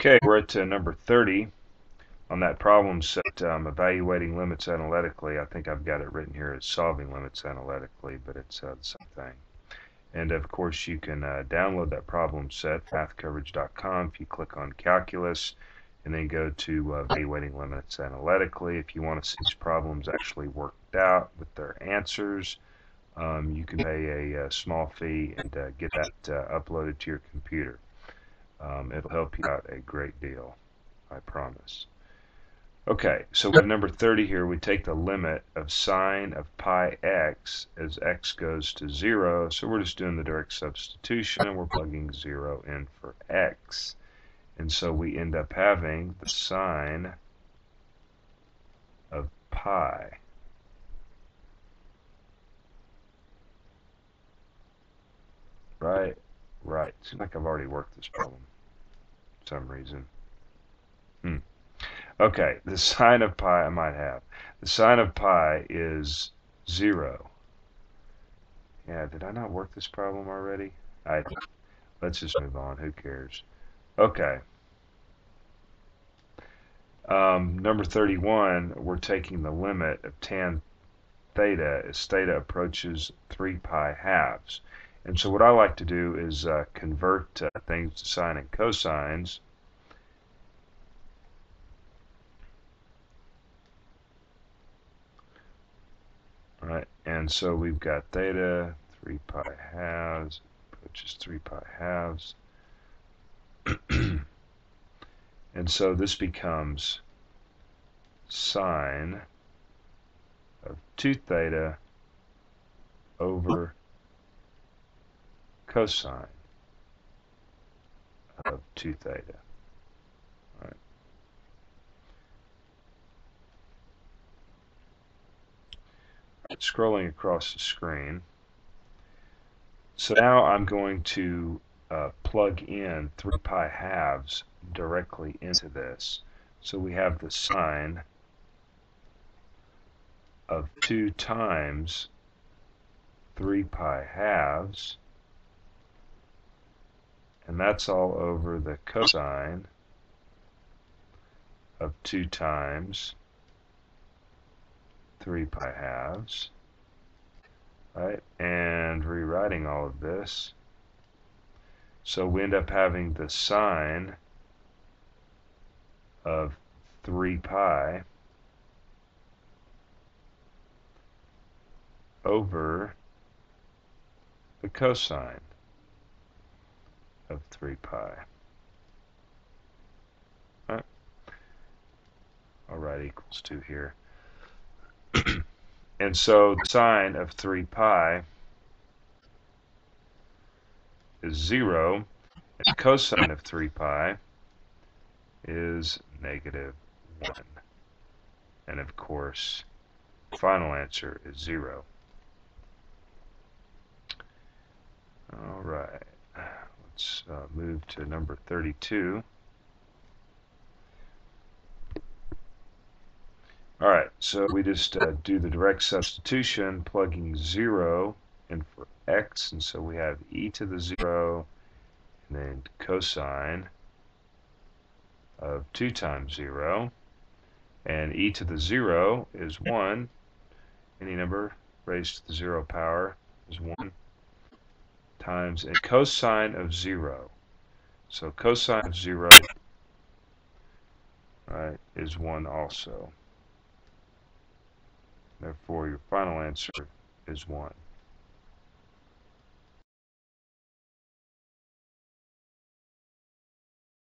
Okay, we're at uh, number 30 on that problem set, um, evaluating limits analytically. I think I've got it written here as solving limits analytically, but it's uh, the same thing. And of course, you can uh, download that problem set, mathcoverage.com, if you click on calculus and then go to uh, evaluating limits analytically. If you want to see these problems actually worked out with their answers, um, you can pay a, a, uh, small fee and uh, get that uploaded to your computer. Um, it'll help you out a great deal, I promise. Okay, so with number 30 here, we take the limit of sine of pi x as x goes to 0. So we're just doing the direct substitution, and we're plugging 0 in for x. And so we end up having the sine of pi. Right? Right. Seems like I've already worked this problem for some reason. Hmm. Okay, the sine of pi I might have. The sine of pi is 0. Yeah, did I not work this problem already? I Let's just move on. Who cares? Okay. Um, number 31, we're taking the limit of tan theta as theta approaches 3 pi halves. And so what I like to do is uh, convert uh, things to sine and cosines. Right, and so we've got theta, 3 pi halves, approaches 3 pi halves. and so this becomes sine of 2 theta over cosine of 2 theta. Scrolling across the screen. So now I'm going to uh, plug in 3 pi halves directly into this. So we have the sine of 2 times 3 pi halves and that's all over the cosine of 2 times 3 pi halves right? And rewriting all of this. So we end up having the sine of 3 pi over the cosine of 3 pi. Right. All right, equals 2 here. and so the sine of 3 pi is 0, and cosine of 3 pi is negative 1. And of course, final answer is 0. All right. Uh, move to number 32. All right, so we just uh, do the direct substitution, plugging 0 in for x, and so we have e to the 0, and then cosine of 2 times 0, and e to the 0 is 1. Any number raised to the 0 power is 1 times a cosine of 0. So cosine of 0 right, is 1 also. Therefore, your final answer is 1.